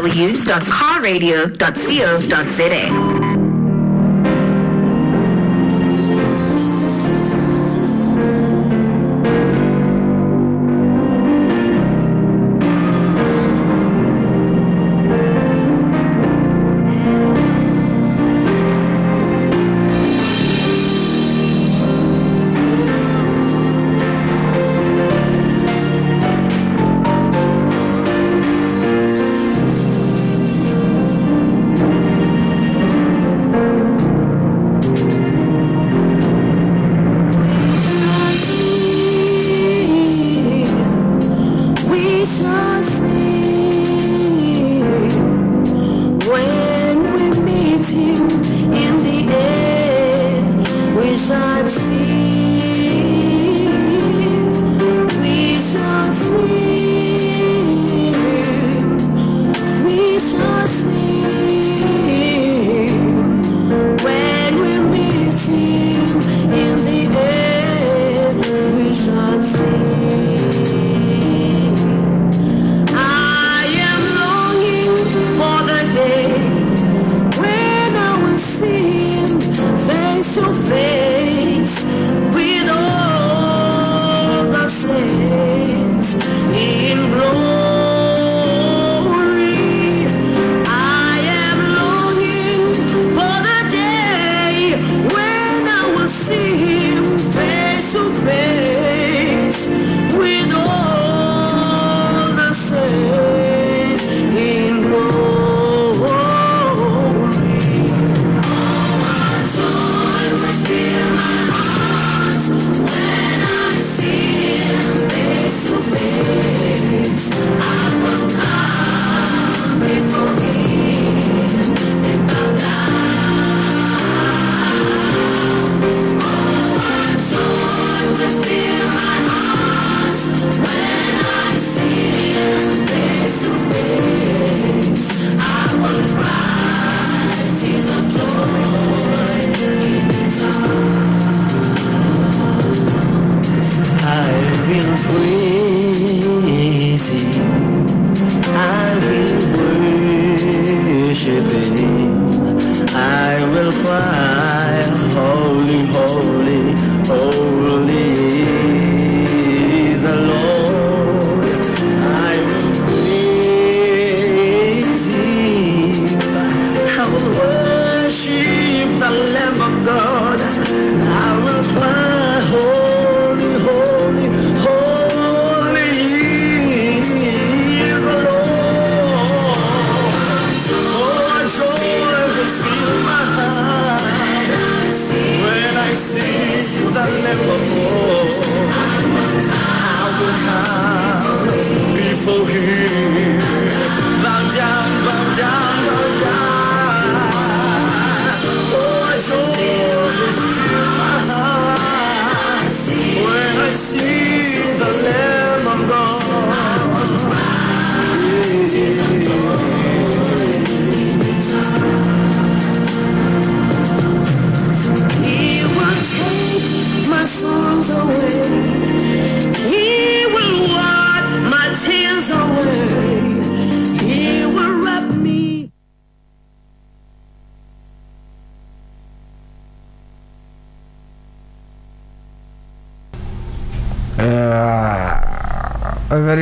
www.carradio.co.za.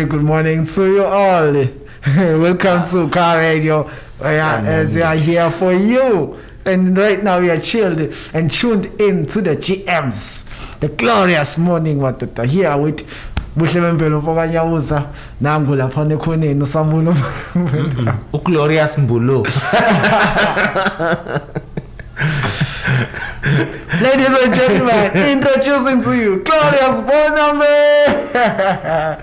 very good morning to you all. Welcome to Car Radio. We are, as we are here for you. And right now we are chilled and tuned in to the GMs. The glorious morning madoda here with buhle bempelo mfokanyawuza nangu lapha nekhoneni usamulo uglorious mbulo Ladies and gentlemen, introducing to you Glorious Boname.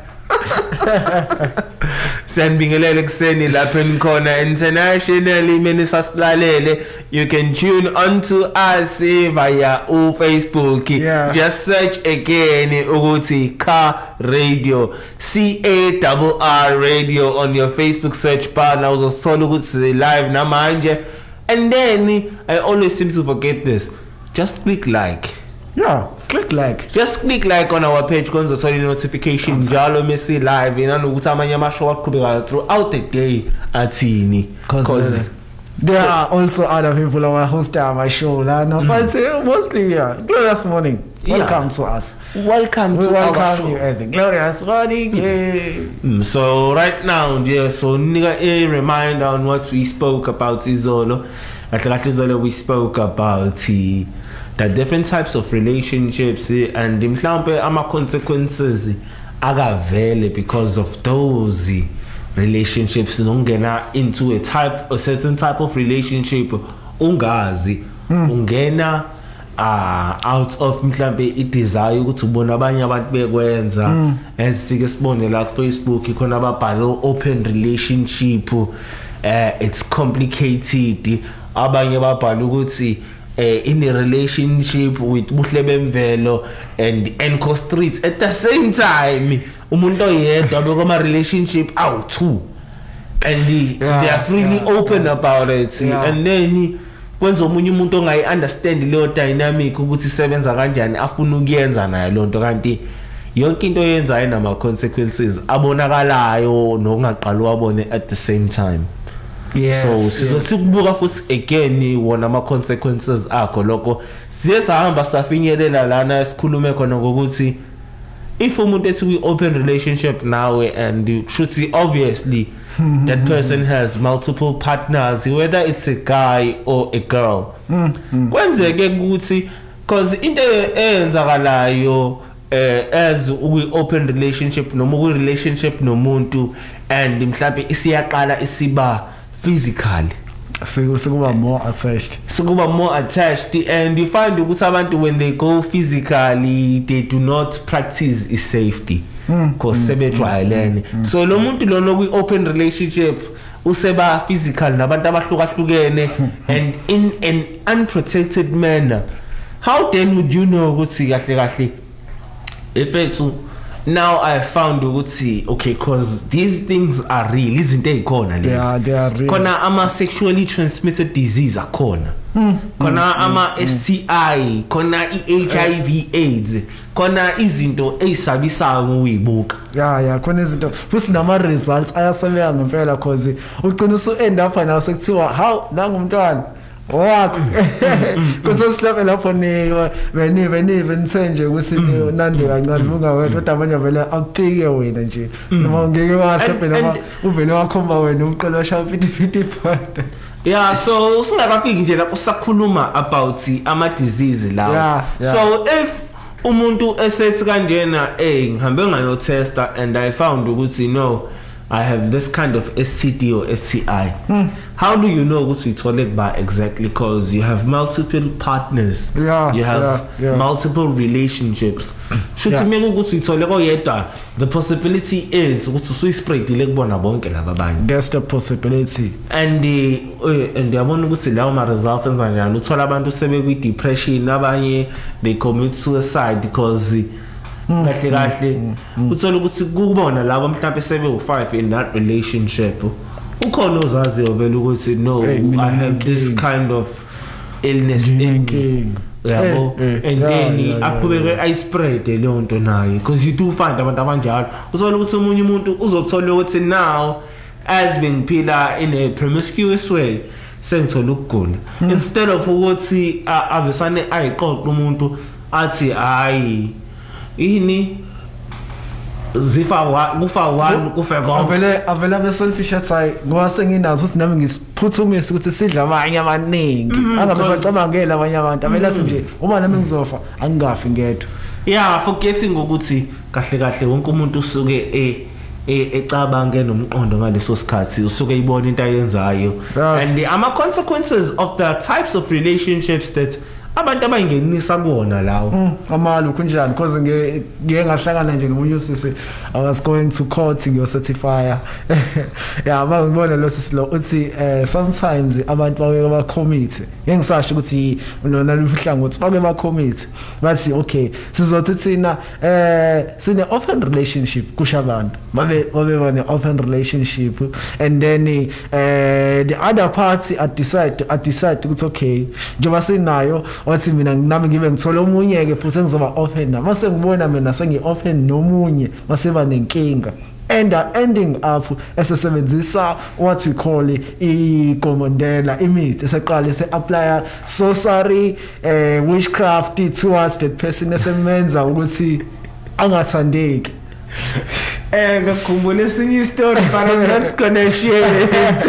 sanibingelela ekuseni lapho enikhona internationally mina sasilalele you can tune on to us via ufacebook. Yeah. just search again ukuthi car radio c a radio on your facebook search bar. Na uzosithola ukuthi live namanje. And then i always seem to forget this. Just click like. Yeah, click like. just click like on our page konzothola i-notification njalo mesi live nanokuthi amanye amashow aqhubekayo throughout the day athini Cause uh, there are also other people who are hosting our show, la, no, but uh, mostly yeah. Glorious morning. Yeah. Welcome to us. welcome We to our welcome show you as a glorious morning. Yeah. Mm, so right now nje so nika a reminder on what we spoke about izolo kahle kahle izolo we spoke about eh, the different types of relationships eh, and mhlawumbe ama consequences akavele because of those eh, relationships nokungena into a type a certain type of relationship ungazi ungena ah out of mhlambe i-desire ukuthi ubona abanye abantu bekwenza. Esike sibone la ku Facebook khona ababhala open relationship eh it's complicated. Abanye babhala ukuthi eh in a relationship with buhle bemvelo and Enco Street at the same time. Umuntu oyedwa bekoma relationship awu two. And they are freely open about it. And then kwenza omunye umuntu ongayi understand leyo dynamic ukuthi isebenza kanjani afuna ukuyenza nayo lonto kanti yonke into yenzayo nama consequences abonakalayo nokungaqali wabone at the same time. Yes. so yes. sizosibuka futhi again wona ama consequences akho lokho siye sahamba safinyelela lana sikhulume khona ngokuthi if umuntu ethi we open relationship nawe and shuthi obviously that person has multiple partners whether it's a guy or a girl kwenzeke ukuthi cause into eyenzakalayo eh as uku open relationship noma uku relationship nomuntu and mhlawumbe isiyaqala isiba physical Siku- sikuba more attached. sekuba more attached and you find ukuthi abantu when they go physically they do not practice i-safety because sebejwayelene so lo muntu lona kwi open relationship useba physical nabantu abahlukahlukene and in an unprotected manner. How then would you know ukuthi kahle kahle? Efethu now i found ukuthi okay cause these things are real izinto ezikhona They are- they are real. khona ama sexually transmitted disease akhona. Khona ama STI khona iHIV AIDS khona izinto ezisabisayo ngokuyibuka ya ya khona izinto futhi nama results ayasebenza ngempela cause ugcina usu end up nawe sekuthiwa how nangumntwana. Wakho kuthi sihlaphe lapho ni beni beni benithenje ukuthi nande kancane ungawethu kodwa abanye vele akuphike wena nje. Noma ungeke wasepe And- noma and- uvele wakhomba wena umqelo washa 50 50 point Yeah so singakafiki nje lapho sakhuluma about ama disease lawo. Yeah, yeah. So if umuntu esethi kanjena hey ngihambe ngayo testa and I found ukuthi no I have this kind of STD or STI. Hmm. How do you know ukuthi uyithole kuba exactly because you have multiple partners. Yeah, You have yeah, yeah. multiple relationships. Shuthi Yeah. meke ukuthi uyithole koyedwa the possibility is ukuthi usuyispreadile kubona bonke laba that's the possibility and uh, and yabona ukuthi lawo ma results enza njani uthola abantu sebekwi depression abanye they commit suicide because kahle kahle. Uthola ukuthi kubona labo mhlawumbe sebe u5 in that relationship ukhona ozaziyo vele ukuthi no i have this kind of illness in me. Nginenkinga. yabo? Eh, eh, and then aqhubeke ayispread leyo nto nayo because you do find abantu abanjalo. Uthola ukuthi omunye umuntu uzothola ukuthi now as bengiphila in a promiscuous way sengithola ukugula. Instead of ukuthi avesane ayiqoqa umuntu athi hayi ini zifa wa kufa one kufe konke avele avele abe selfish athi hayi ngoba senginazo ukuthi nami ngisiphuthumisa ukuthi sidla abanye abaningi. Angabe cause- sacabangela abanye abantu. Avele athi nje uma nami ngizofa angingafi ngedwa. Yeah forgetting ukuthi kahle kahle wonke umuntu usuke e e- ecabange nomqondo ngaleso sikhathi usuke ibona into ayenzayo. Yes. and the ama consequences of the types of relationships that abantu abayingenisa kuwona lawo Mm, amalo kunjani? Because nge ngiye ngahlangana nje nomunye usisi I was going to court ngiyocertifya. Yeah bangibona lo sisi lo uthi eh sometimes abantu bake ba commit ngengisasho ukuthi lona luhlangothi bake ba commit bathi okay sizothi thina eh sine open relationship kusha abantu. Babe babe bane open relationship. And then eh the other party at decide at decide ukuthi okay njengoba sinayo wathi mina nami ngibe ngithola omunye ke futhi engizoba open na mase ngibona mina sengi open nomunye maseba nenkinga. And are ending up esebenzisa what we call igomondela imithi eseqala ese apply sorcery eh witchcraft towards that person esemenza ukuthi angathandeki. eh ngakhumbula esinye istory but i'm not gonna share it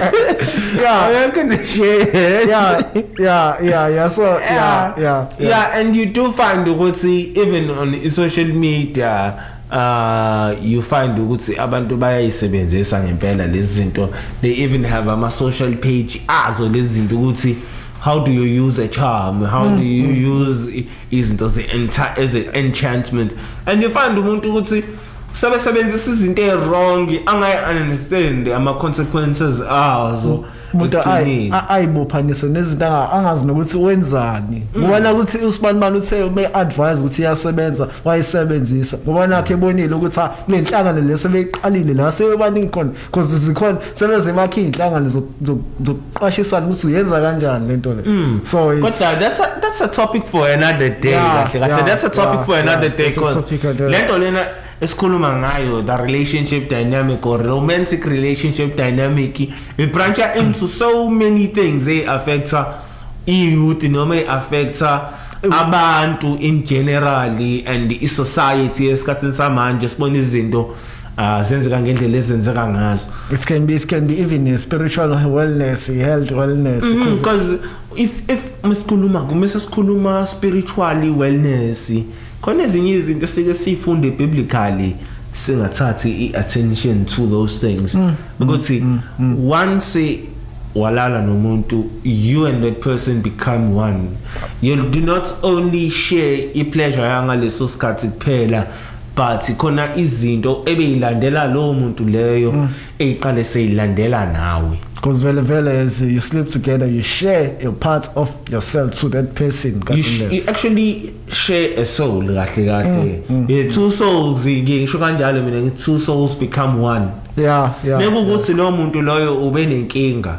Yeah. i'm not gonna share it yeah yeah yeah yeah so yeah yeah yeah and you do find ukuthi even on social media uh you find ukuthi abantu bayayisebenzisa ngempela lezi zinto. They even have ama social page azo lezi zinto ukuthi how do you use a charm? How do you use i- izinto ze enchantment? And you find umuntu ukuthi sebesebenzisa izinto ezwrong angayi understand ama consequences azo umuntu ekugcineni. ayibophanise nezinto anga- angazi nokuthi wenzani ngobana ukuthi usibanibani uthe ume advise ukuthi iyasebenza wayisebenzisa ngoba nakhe ebonile ukuthi ha kule nhlangano lesebeyiqalile la sebebaningi khona because zikhona sebeze bakhe iy'nhlangano zoku- zoku- zokuqwashisana ukuthi uyenza kanjani le nto le so it's- Kodwa that's a that's a topic for another day. Yeah, kahle kahle. yeah, that's a topic yeah, for another yeah, day that's a because topic another- lento lena esikhuluma ngayo the relationship dynamic or romantic relationship dynamic. It branch into so many things they affect youth noma affect abantu in generally and i society esikhathini samanje sibona izinto ah zenzeka ngendlela ezenzeka ngazo. It can be it can be even a spiritual wellness health wellness Mm, 'cause- because if if masikhuluma kumese sikhuluma spiritually wellness khona ezinye izinto esike sifunde biblically singathathi i-attention to those things. Ukuthi once walala nomuntu you and that person become one. You do not only share i-pleasure yangaleso sikhathi kuphela but khona izinto ebeyilandela lowo muntu leyo eyiqale seyilandela nawe. Because vele vele as you sleep together, you share a part of yourself to that person. you, sh- you actually share a soul kahle kahle mm, mm. yeah two souls ngisho kanjalo mina two souls become one yeah, yeah. bekukuthi lo muntu loyo ube nenkinga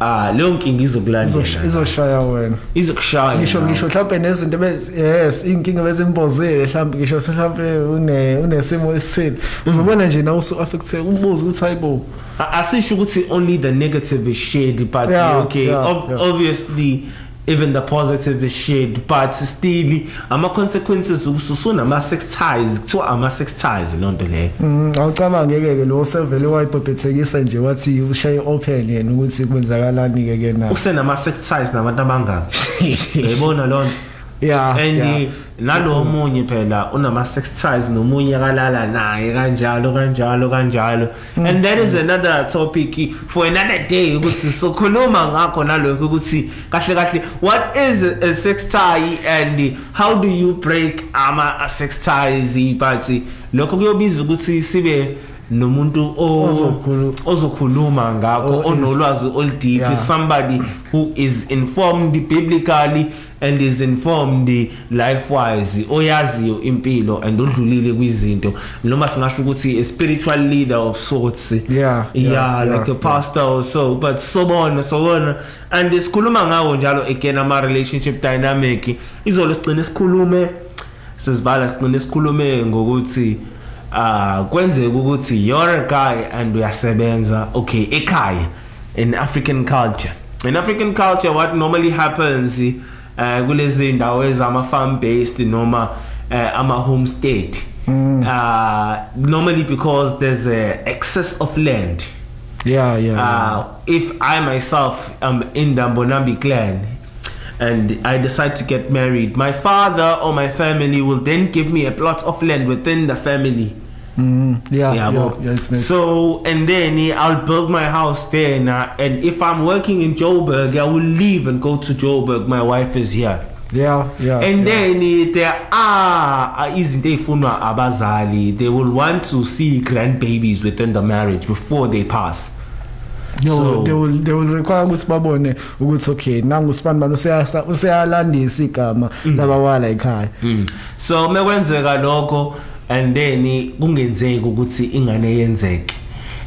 ah leyo nkinga Izosh- izokulandela izoshaya wena izokushaya ngisho nawe. ngisho mhlawumbe nezinto ebez- yes inkinga bezimbozile mhlawumbe ngisho mhlawumbe une unesimo esithile uzobona nje nawe usu affected umbuzo ukuthi hayibo A- asisho ukuthi only the negative is shared but Yeah, okay yeah, ob- yeah. obviously even the positive is shit but still ama consequences ususuna sex ties kuthiwa ama sex ties lonto leyo. Mm, awucabange-ke ke lo sevele wayibhebhethekisa nje wathi ushaye open yena ukuthi kwenzakalani-ke ke na? Usenama sex ties nabantu abangaki. Uyayibona lonto yeah and nalo munye phela unama sex ties nomunye akalala naye kanjalo kanjalo kanjalo. And that is another topic for another day ukuthi sokhuluma ngakho nalokho ukuthi kahle kahle what is a, a sex tie and how do you break ama sex ties but lokho kuyobiza ukuthi sibe nomuntu ozokhuluma ngakho O- onolwazi Yeah. somebody who is informed biblically and is informed life wise oyaziyo impilo and odlulile kwizinto. Noma singasho ukuthi a spiritual leader of sorts. Yeah, yeah, like a pastor or so but sobona sobona. And sikhuluma ngawo njalo again ama relationship dynamic. Izolo sigcine sikhulume sizivala sigcine sikhulume ngokuthi ah kwenzeka ukuthi you're a guy and uyasebenza okay ekhaya in African culture. In African culture what normally happens uh, kulezi ndawo ezama farm based noma uh, ama homestead uh, normally because there's a excess of land. Yeah yeah, yeah. uh, if I myself am in the Mbonambi clan and I decide to get married, my father or my family will then give me a plot of land within the family. Mm, yeah Yeah, yeah, yeah, so and then eh, I'll build my house there now. And if I'm working in Joburg, I will leave and go to Joburg. My wife is here. yeah yeah and yeah. then eh, there are uh, izinto ey'funwa abazali they will want to see grandbabies within the marriage before they pass Will, So- they will they will require ukuthi babone ukuthi okay nangu sibani bani useyasa- useyalandisa igama labawala ekhaya. Mm. so mekwenzeka lokho and then kungenzeki ukuthi ingane yenzeke.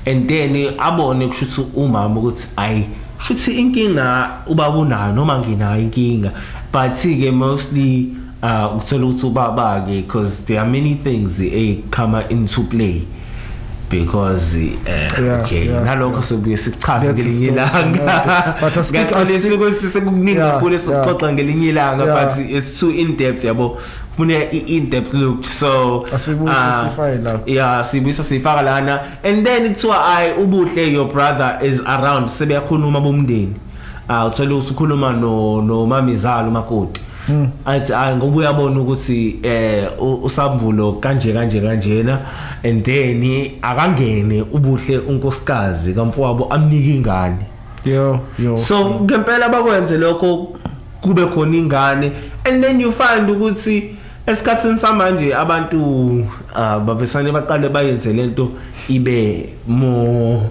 And then abone kushuthi umama ukuthi ayi shuthi inkinga ubaba unayo noma nginayo inkinga. But ke mostly uh uthola ukuthi ubaba ke because there are many things eh come into play because uh, Yeah, okay yeah, nalokho sobuye sichaze ngelinye ilanga. But asike- ukuthi sekukuningi kakhulu yeah. sokuxoxa ngelinye ilanga but it's too in depth yabo. Funa i-in depth look so Asibuyise ah, sifake lapho. yeah sibuyisa sifaka lana. And then kuthiwa ay ubuhle your brother is around. Sebeyakhuluma bomndeni. Ah uthola ukuthi ukhuluma no no mamizalo umakoti athi ay ngoba uyabona ukuthi eh usambulo kanje kanje kanjena and then akangene ubuhle unkosikazi kamfowabo amnike ingane. Yo yo. So ngempela bakwenze lokho kube khona ingane and then you find ukuthi esikhathini samanje abantu uh, babesane baqale bayenze lento ibe more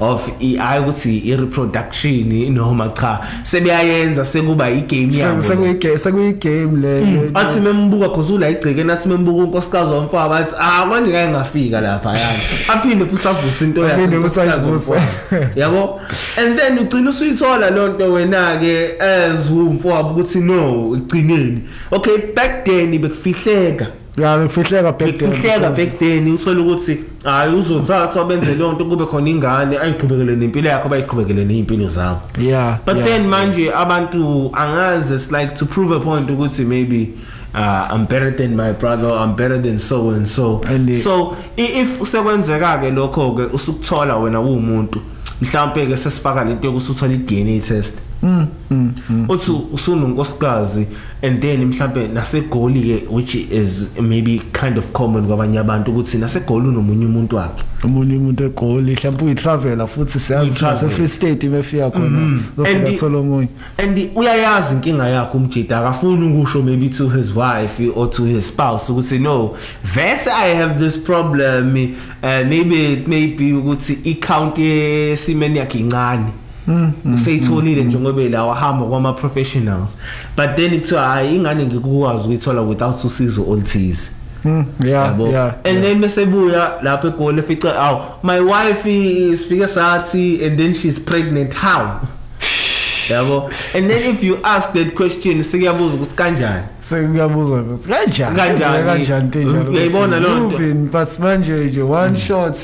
of i hayi ukuthi i reproduction noma cha sebeyayenza sekuba igame yabo. sekuyigame sekuyigame le athi membuka khuzula igcike nathi membuka unkosikazi womfana bathi ah manje ngeke ngafika lapha yani. Aphinde futhi avusa into yakhe Aphinde futhi unkosikazi ayivuse. womfana. yabo? And then ugcina usuyithola lonto wena ke as umfowabo ukuthi no ugcineni okay back then bekufihleka. Ya bekufihleka back then. Bekufihleka back then uthola ukuthi hayi uzothatha benze lonto kube khona ingane ayiqhubekele nempilo yakho bayiqhubekele nezimpilo zabo. Yeah but yeah. then manje abantu angazi it's like to prove a point ukuthi maybe uh, I'm better than my brother I'm better than so and so. And the- so i- if sekwenzeka ke lokho ke usukuthola wena uwumuntu mhlawumbe ke sesifaka lento yokuthi uthola i-DNA test. Mm mm mm. uthi usunonkosikazi and then mhlambe nasegoli ke which is maybe kind of common kwabanye abantu ukuthi nasegoli unomunye umuntu wakhe umunye umuntu egoli mhlawumbe uyitraveler futhi siyazi Uyi-traveler. se free state befika khona And uzofika the- thola omunye and uyayazi inkinga yakhe umjida akafuni ukusho maybe to his wife or to his spouse ukuthi no vese i have this problem uh, maybe it may be ukuthi i-count yesimeni yakhe incane mm mm. useyitholile njengoba la wahamba kwama professionals. But then kuthiwa hayi ingane ngikukwazi ukuyithola without usizo oluthize. Mm, yeah yabo? yeah and then mesebuya lapho egoli efica aw my wife is fike sathi and then she's pregnant how? Yabo? And then if you ask that question sekuyabuza ukuthi kanjani sekuyabuza ukuthi kanjani? Kanjani? kanjani into enjalo Uyayibona leyo nto? Moving, but manje nje one shot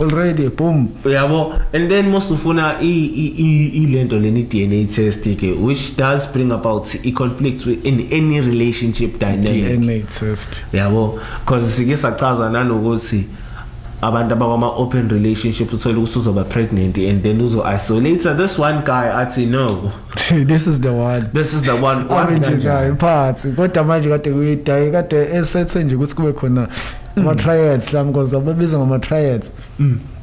already boom. Yabo and then most ufuna i- i- i- ilento leni DNA test ke which does bring about i-conflicts in any relationship dynamic. DNA test. Yabo because sike sachaza nanokuthi abantu abakwama open relationship uthola ukuthi uzoba pregnant and then uzo isolate this one guy athi no. This is the one. This is the one. Ave nje kanjani? kayo phansi. Kodwa manje kade kuyidayi kade esethe nje ukuthi kube khona ama-triads lam because ababiza ngama-triads.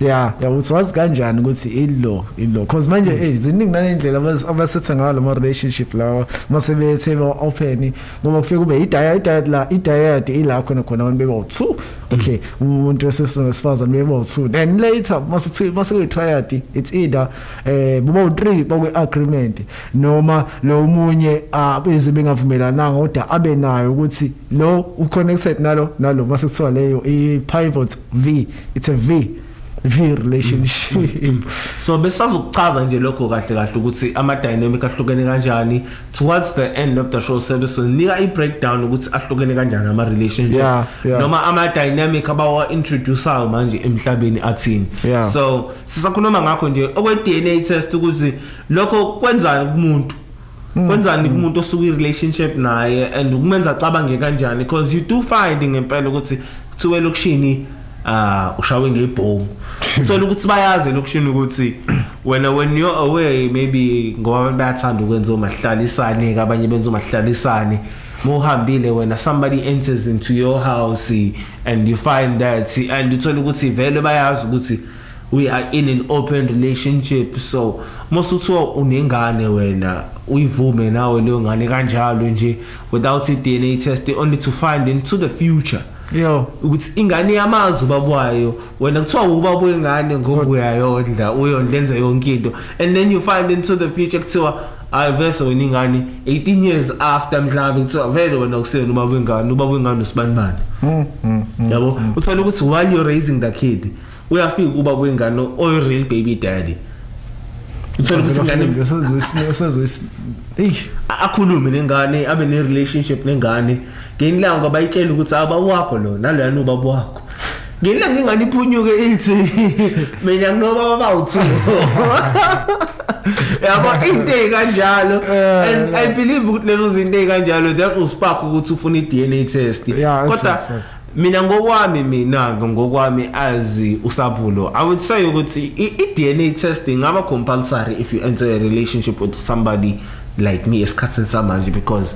Ya yakuthi kanjani ukuthi ilo ilo cause manje eh ziningi nanendlela abas- abasethe ngayo lama relationship lawa masebethe ba-open ngoba kufike kube idaya idaya la idayad ila khona khona abantu beba u-two okay umuntu wesifazane beba u-two then later mase masekuyi-triad it's either eh buba u-three bakwe-agreement noma lo munye beze bengavumelananga kodwa abe nayo ukuthi lo uconnected nalo nalo mase kuthiwa leyo i-pivot v it's a v. v relationship. So besazokuchaza nje lokho kahle kahle ukuthi ama dynamic ahlukene kanjani. Towards the end of the show service nika i breakdown ukuthi ahlukene kanjani ama relationship noma ama dynamic abawa introduceayo manje emhlabeni athini. Yeah. so sisakhuluma ngakho nje okwe DNA test ukuthi lokho kwenzani kumuntu? Kwenzani kumuntu osuka i relationship naye and ukumenza acabange kanjani? Because you do find ngempela ukuthi kuthiwe lokushini ah ushawe ngebhomu. Uthola ukuthi bayazi lokushini ukuthi wena when you're away maybe ngoba abantu bayathanda ukwenza umahlalisane abanye benza umahlalisane. Mohambile wena somebody enters into your house and you find that and uthola ukuthi vele bayazi ukuthi we are in an open relationship. So mosuthiwa unengane wena uyivume nawe leyo ngane kanjalo nje without i DNA test only to find into the future. Yo. Ukuthi ingane yamazi ubabwayo wena kuthiwa ubaba wengane ngoba uyayondla uyondlenza yonke into. And then you find into the future kuthiwa hayi vese wena ingane 18 years after mhlawumbe kuthiwa vele wena ukusena ubaba wengane ubaba wengane usibanibani Mm, mm, mm. yabo? Uthola ukuthi while you're raising the kid uyafika ubaba wengane oy real baby daddy. Uthola ukuthi ingane Usezoyis- Eish. akhulume nengane abe ne relationship nengane. Ngenilanga bayitshela ukuthi aba wakho lo nalana ubaba wakho ngenilanga ingane iphunyuke ithi mina nginoba bawu2 yabo into ekanjalo and i believe ukuthi lezo zinto ekanjalo that will spark ukuthi ufuna i DNA test. Kodwa mina ngokwami mina ngokwami azi usabulo i would say ukuthi i i- DNA testing ngaba compulsory if you enter a relationship with somebody like me esikhathini samanje because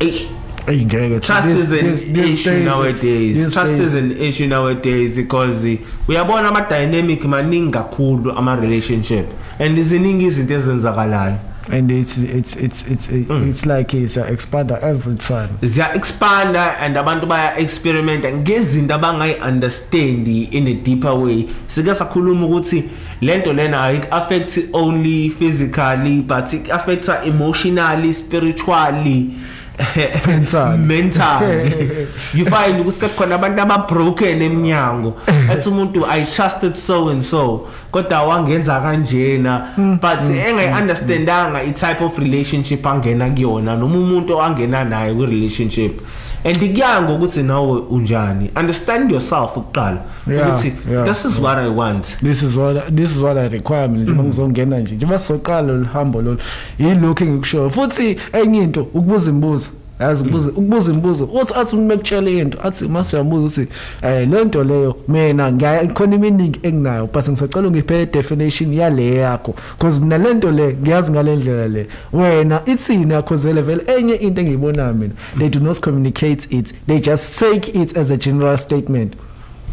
eh, Eyi, ngeke. trust This- is an this- these issue days- nowadays. trust is an issue nowadays because eh, uyabona ama dynamic maningi kakhulu ama relationship and iziningi izinto ezenzakalayo. And it's it's it's it's it's like it's uh, expander every time. Ziya expanda and abantu baya experimenta ngezinto abangayi understand in a deeper way. Sike sakhuluma ukuthi lento lena ayi affect only physically but it affects emotionally spiritually Mentally. you find ukuthi sekukhona abantu ababroken eminyango ethi umuntu i trusted so and so kodwa wangenza kanjena. But engayi understandanga i type of relationship angena kuyona noma umuntu angena naye kwi relationship and kuya ngokuthi nawe unjani. Understand yourself ukuqala. Yeah, ukuthi yeah, this is what i want. This is what this is what i require mina nje mangizongena nje. Njengoba soqala lo hambo lo yilokho engikushoyo futhi enye into ukubuza imibuzo. Yazi ukubuza ukubuza imibuzo. Uthi athi umuntu mekutshela into athi mase uyabuza ukuthi eh le nto leyo mina ngiya khona iminingi enginayo but ngisacela ungiphe definition yale yakho because mina le nto le ngiyazi ngale ndlela le. Wena ithini yakho vele vele enye into engiyibonayo mina they do not communicate it they just take it as a general statement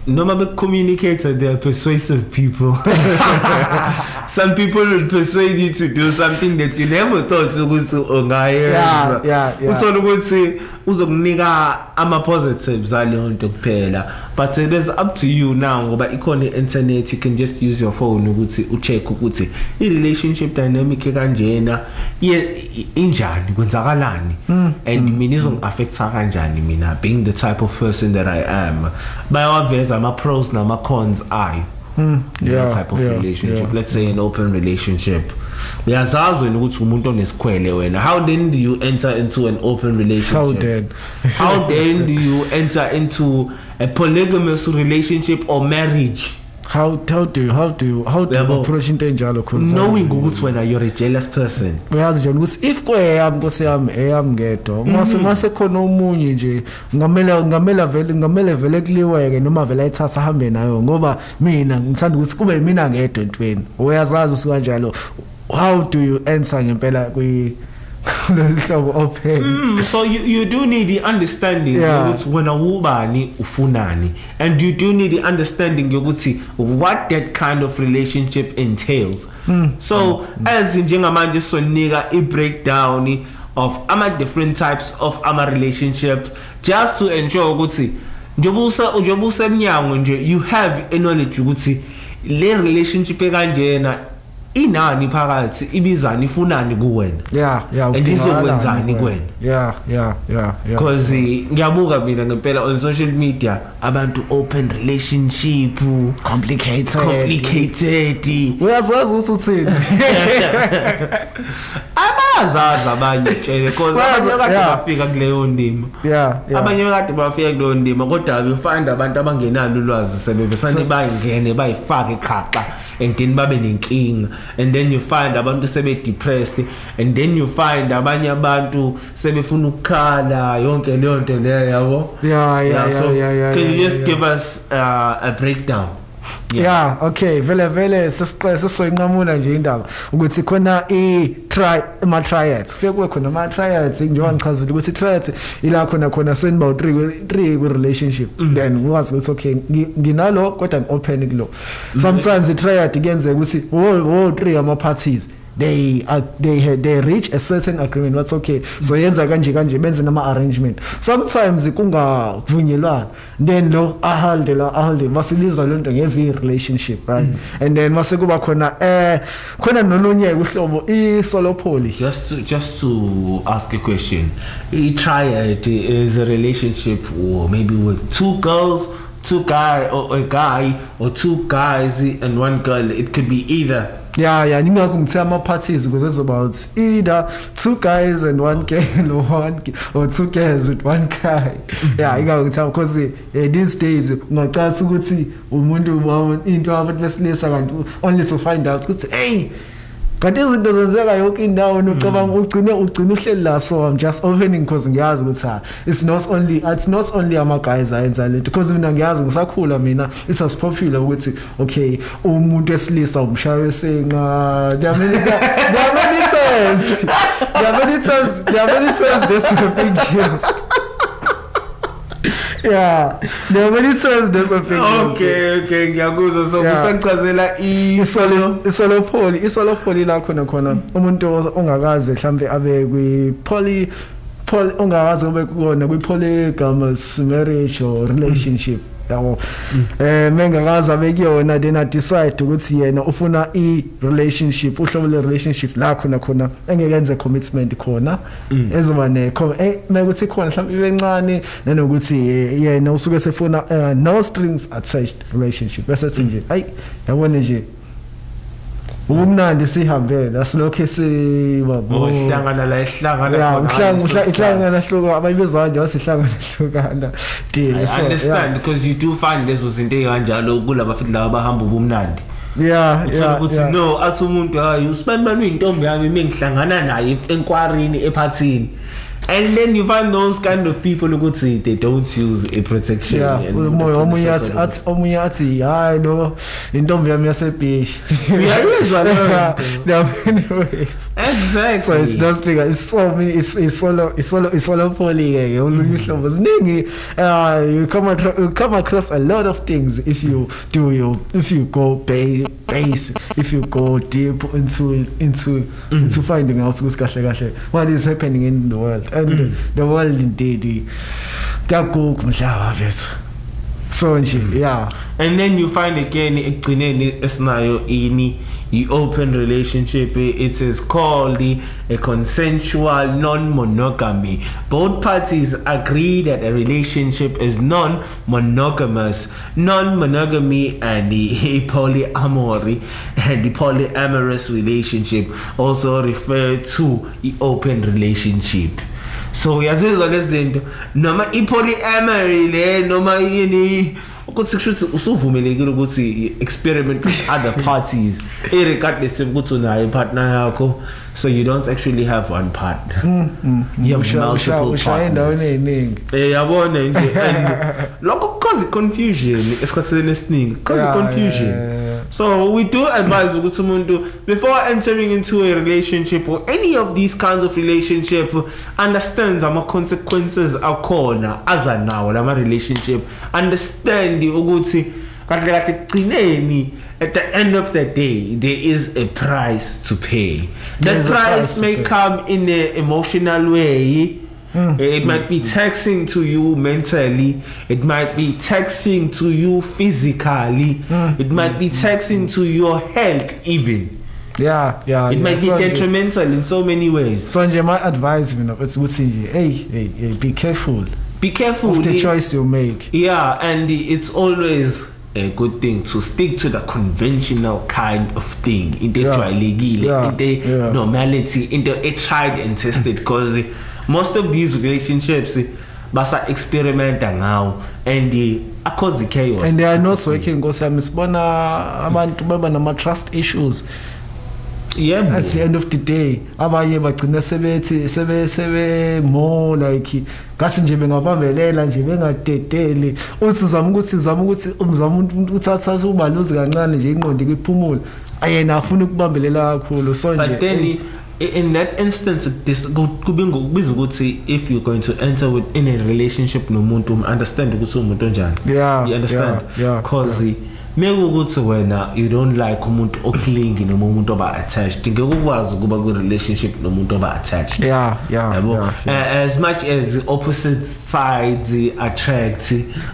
noma be-communicator they are persuasive people. some people will persuade you to do something that you never thought ukuthi ungayenza Yeah, yeah, yeah. uthola ukuthi uzokunika ama-positives aleyo nto kuphela. But it is up to you now ngoba ikhona i-internet you can just use your phone ukuthi ucheck ukuthi i-relationship dynamic ekanjena iye- i- injani kwenzakalani? And mina izongi-affecta kanjani mina being the type of person that i am? Bayawaveza ama-pros nama-cons ayo. Mm, that yeah, type of yeah, relationship. yeah. let's say an open relationship. Uyazazi wena ukuthi umuntu onesikhwele wena. How then do you enter into an open relationship? How then? how then do you enter into a polygamous relationship or marriage how how do you how do you how do you Yabo. approach into enjalo concerning- knowing ukuthi wena you're a jealous person. Uyazi nje ukuthi if kweyami nkosi yami eyami ngedwa mase mase khona omunye nje ngamele ngamele vele ngamele vele kuliweke noma vele ayithatha ahambe nayo ngoba mina ngithanda ukuthi kube mina ngedwa entweni. Uyazazi usukanjalo how do you answer ngempela kwi lolu hlobo open Mm, so you, you do need the understanding Yeah. yokuthi wena ubani ufunani. And you do need the understanding yokuthi what that kind of relationship entails. So as njengamanje sonika i breakdown of ama different types of ama relationships just to ensure ukuthi njengobusa eminyango nje you have a knowledge ukuthi le relationship ekanjena inani phakathi ibizani ifunani kuwena? Yeah yeah And udinga izokwenzani alani kuwena? yeah yeah yeah yeah. Because eh, ngiyabuka mina ngempela on social media abantu open relationship complicated. complicated. Uyazazi ukuthi uthini? abazazi abanye tshele because Bayazi, abanye kade bafika kuleyo ndima abanye kade bafika kuleyo ndima kodwa you find abantu abangenalo ulwazi sebebesane bayingene bayifake ikhapha and then babe nenkinga. And then you find abantu sebe depressed and then you find abanye abantu sebefuna ukukhala yonke leyo nto leyo yabo? Yeah yeah yeah so yeah yeah can you just yeah. give us uh, a breakdown yeah. Okay vele vele sesiqale sisoyinqamula nje indaba. Ukuthi khona i try ama triads kufike kube khona ama triads njengoba ngichazile ukuthi triads ila khona khona seniba u3 3 ku relationship then wazi ukuthi okay ngi- nginalo kodwa ngi open kulo. Sometimes i triad kuyenzeka ukuthi wo wo 3 ama parties they are, they had, they reach a certain agreement what's okay. So yenza kanje kanje benze nama arrangement. Sometimes kungavunyelwana. Then lo ahalde la ahalde masiliza lento ngevi relationship right? And then mase kuba khona eh khona nolunye uhlobo i solo poly just to, just to ask a question. A triad is a relationship or maybe with two girls two guy or a guy or two guys and one girl? It could be either yeah yeah ningakho ngithe ama parties because it's about either two guys and one girl or one gi- or two girls with one guy. Yeah ingakho ngithe because eh, these days ungacatha ukuthi umuntu wawo into abantu besilisa kanti only to find out ukuthi hey kanti izinto zenzeka yonke indawo nocabanga ugcine ugcine uhleli la so i'm just opening because ngiyazi ukuthi ha it's not only it's not only ama guys ayenza lento because mina ngiyazi ngisakhula mina it was popular ukuthi okay umuntu esilisa umshaye wesenga there are many there are many terms there are many terms there are many terms that's being used yeah. There are many terms used okay okay ngiyakuzwa so Yeah. kusangichazela i isolo isolo poly isolo poly la khona khona umuntu ongakaze mhlambe abe kwi poly poly ongakaze ube kona kwi polygamous marriage or relationship. Yabo. Eh mengakaze abe kuyona then I decide ukuthi yena ufuna i relationship uhlobo le relationship la khona khona engekenze commitment khona. Ezoba ne eh mekuthi khona mhlawumbe ibe ncane nanokuthi eh, yena usuke sefuna eh, no strings attached relationship. Bese nje ayi yabona nje ubumnandi sihambele asilokho sibabo ngohlangana la ihlangana ya khona uhlanga ngaleso uhlanga ihlangana sikhathi. hluka abayibiza kanje wasihlangana hlukana deal I so, yeah. understand because you do find lezo zinto ey'kanjalo kulaba futhi laba bahamba ubumnandi yeah uthola yeah ukuthi yeah. no athi umuntu hayi usibani bani uyintombi yami mengihlangana naye enkwarini ephathini and then you find those kind of people ukuthi they don't use a protection yeah and umoya omunye athi sesenza- athi omunye athi hayi no. Intombi yami yasebhishi Uyayizwa leyo Yeah, nto. there are many ways. Exactly. So it's not trigger it's so many it's it's solo it's solo it's solo poly ke olunye uhlobo ziningi uh you come across, you come across a lot of things if you do your if you go ba- base if you go deep into into into finding out ukuthi kahle kahle what is happening in the world and mm. the world indeed kuyaguga mhlaba bethu so nje mm. yeah and then you find again ekugcineni esinayo ini the open relationship. It is called the, a consensual non-monogamy. Both parties agree that a relationship is non-monogamous. Non-monogamy and the polyamory and the polyamorous relationship also refer to the open relationship. So uyazizwa lezi zinto. Noma i-polyamory le noma yini ukuthi kusho ukuthi usuvumelekile ukuthi i-experiment with other parties irregardless ukuthi unayo ipartner yakho. So you don't actually have one partner. You have multiple partners. ey'ningi Eh yabona nje and lokho cause confusion esikhathini esiningi cause confusion. yeah, yeah, yeah. So we do advise ukuthi umuntu before entering into a relationship or any of these kinds of relationship understands ama consequences akhona aza nawo lama relationship. Understand ukuthi kahle kahle kugcineni at the end of the day there is a price to pay. That a price price may come in an emotional way Mm. it might be taxing to you mentally it might be taxing to you physically mm. it might be taxing to your health even yeah yeah it yeah. might be So nje- detrimental in so many ways so nje my advice mina uthi ukuthi nje hey hey hey be careful be careful of the Lee. choice you make Yeah, and it's always a good thing to stick to the conventional kind of thing. Into Yeah. ejwayelekile, Yeah. into Yeah. normality, into a tried and tested because most of these relationships basa experimenta ngawo. And uh, cause chaos. and they are not working nkosi yami. Sibona abantu baba nama trust issues. Yeah. at the end of the day abanye bagcina sebethi sebe sebe more like ngathi nje bengabambelela nje bengadedeli. Uthi uzama ukuthi uzama ukuthi umzama umuntu uthatha ubaluzi kancane nje ingqondo iphumule ayena afuna ukubambelela kakhulu. So nje But then i- in that instance this ukuthi if you're going to enter with in a relationship nomuntu um understand ukuthi umuntu onjani. Yeah, You understand? yeah, yeah, Cause mekuwukuthi wena you don't like umuntu oclingy noma umuntu oba attached ngeke ukwazi ukuba kwi relationship nomuntu oba attached. yeah yeah yabo yeah, yeah. As much as opposite sides attract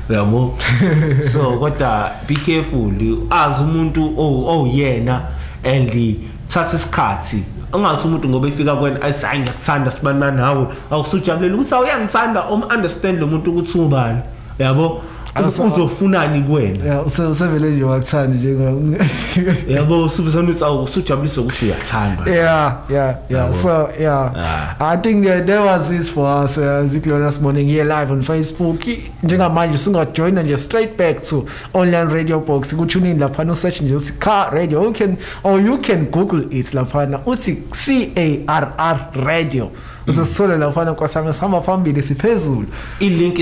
yabo so kodwa be careful azi umuntu oh yena and thatha isikhathi ungathi umuntu ngoba efika kwena athi hayi ngiyakuthanda sibana nawe awusujabulela ukuthi awuyangithanda um understand lo muntu ukuthi ubani. Yabo Asa- uzofunani kuwena usevele nje wakuthanda nje yabo ukuthi uyathanda Yeah, yeah, yeah. So yeah, Ah. I think there was this for us. Uh, Ziklona morning here live on Facebook. Njengamanje singajoyina nje straight back to online radio box. Kutune in usearch nje uthi car radio. You can or you can Google it laphana uthi C A R R radio. Uzosithola lapha kwasami sihamba phambili siphezulu. i-link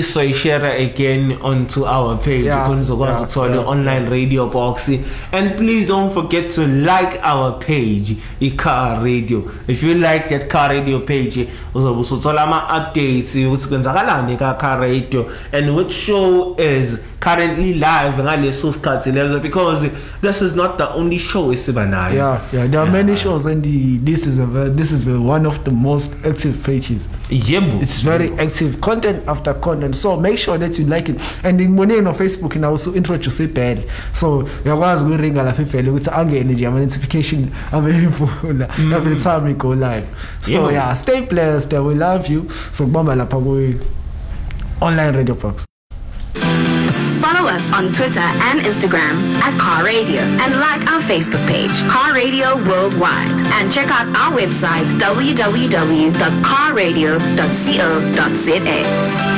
again onto our page Yeah, khona uzokwazi yeah, ukuthola yeah, online radio box. And please don't forget to like our page i-car radio. If you like that car radio page uzobe usuthola ama-updates ukuthi kwenzakalani ka-car radio. And which show is currently live ngaleso sikhathi lezo because this is not the only show esiba nayo. Yeah, yeah. There are many shows and the, this is a this is one of the most active pages. yebo It's very active content after content. So make sure that you like it. And in morning on Facebook and also introduce ibhele. So uyakwazi ukuyiringa lapha ukuthi angene nje ama notification abeyivula mm. every time we go live. So Yebo. yeah, stay blessed. We love you. So kubamba lapha ku online radio box. Us on Twitter and Instagram at Car Radio and like our Facebook page, Car Radio Worldwide. And check out our website, www.carradio.co.za.